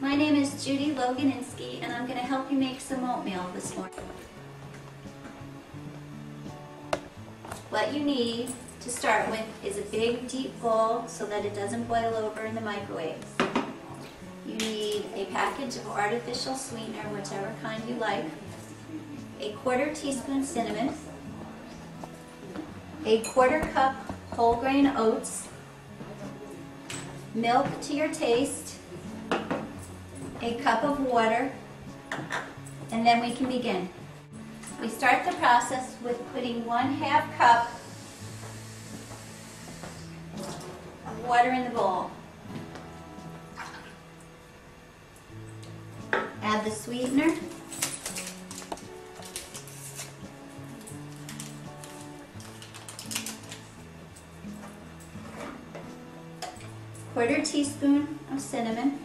My name is Judy Loganeski and I'm going to help you make some oatmeal this morning. What you need to start with is a big deep bowl so that it doesn't boil over in the microwave. You need a package of artificial sweetener, whichever kind you like, a quarter teaspoon cinnamon, a quarter cup whole grain oats, milk to your taste, a cup of water, and then we can begin. We start the process with putting one half cup of water in the bowl. Add the sweetener. Quarter teaspoon of cinnamon.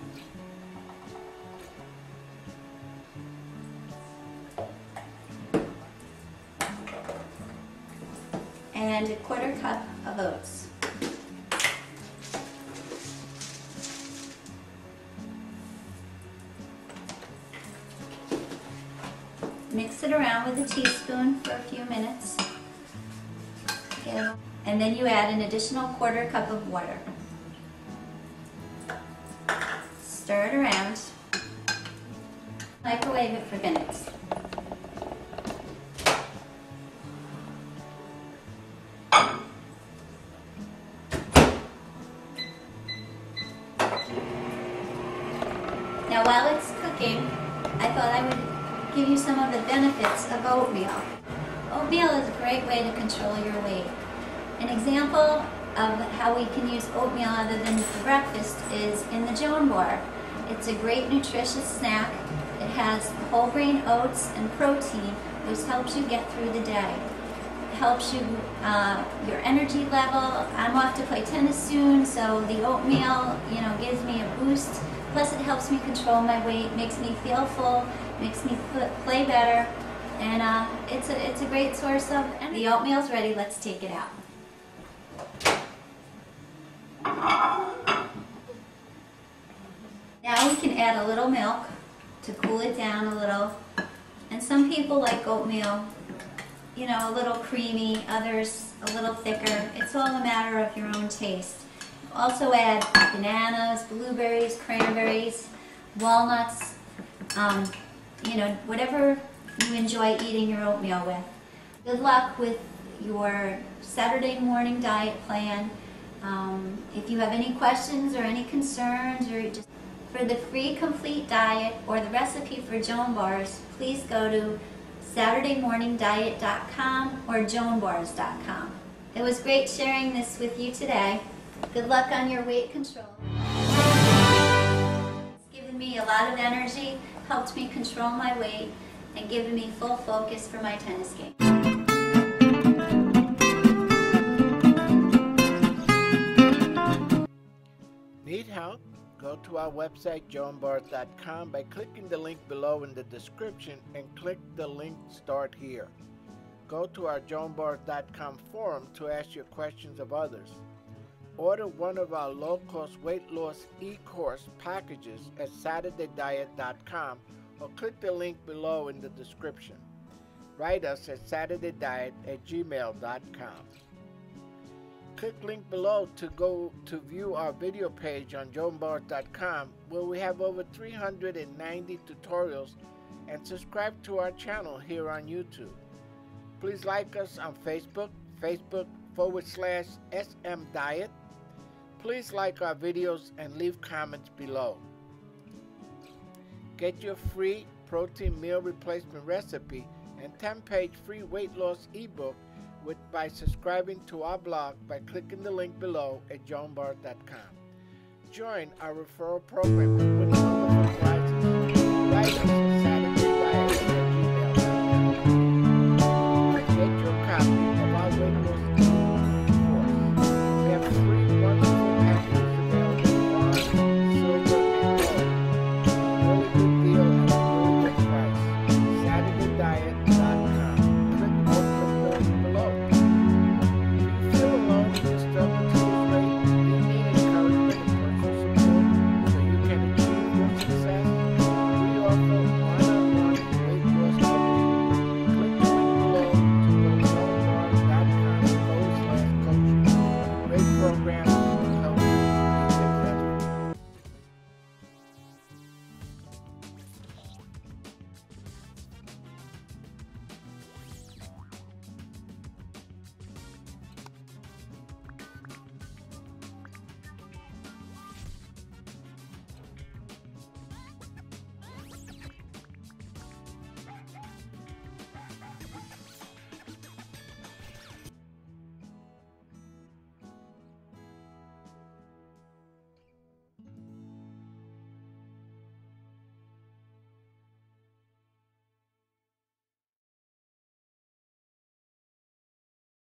And a quarter cup of oats. Mix it around with a teaspoon for a few minutes. And then you add an additional quarter cup of water. Stir it around. Microwave it for minutes. Now while it's cooking, I thought I would give you some of the benefits of oatmeal. Oatmeal is a great way to control your weight. An example of how we can use oatmeal other than for breakfast is in the Joan bar. It's a great nutritious snack. It has whole grain oats and protein, which helps you get through the day. Helps you, uh, your energy level. I'm off to play tennis soon, so the oatmeal, you know, gives me a boost. Plus it helps me control my weight, makes me feel full, makes me play better, and uh, it's, a, it's a great source of, and the oatmeal's ready, let's take it out. Now we can add a little milk to cool it down a little. And some people like oatmeal, you know, a little creamy, others a little thicker. It's all a matter of your own taste. Also add bananas, blueberries, cranberries, walnuts, um, you know, whatever you enjoy eating your oatmeal with. Good luck with your Saturday morning diet plan. Um, if you have any questions or any concerns or just for the free complete diet or the recipe for Joan bars, please go to SaturdayMorningDiet.com or JoanBars.com. It was great sharing this with you today. Good luck on your weight control. It's given me a lot of energy, helped me control my weight, and given me full focus for my tennis game. Need help? Go to our website, joanbars.com, by clicking the link below in the description and click the link Start Here. Go to our joanbars.com forum to ask your questions of others. Order one of our low-cost weight loss e-course packages at SaturdayDiet.com or click the link below in the description. Write us at SaturdayDiet at gmail.com. Click link below to go to view our video page on joanbars.com where we have over 390 tutorials and subscribe to our channel here on YouTube. Please like us on Facebook, Facebook forward slash SM Diet. Please like our videos and leave comments below. Get your free protein meal replacement recipe and 10-page free weight loss ebook with, by subscribing to our blog by clicking the link below at joanbars.com. Join our referral program with winning wonderful prizes.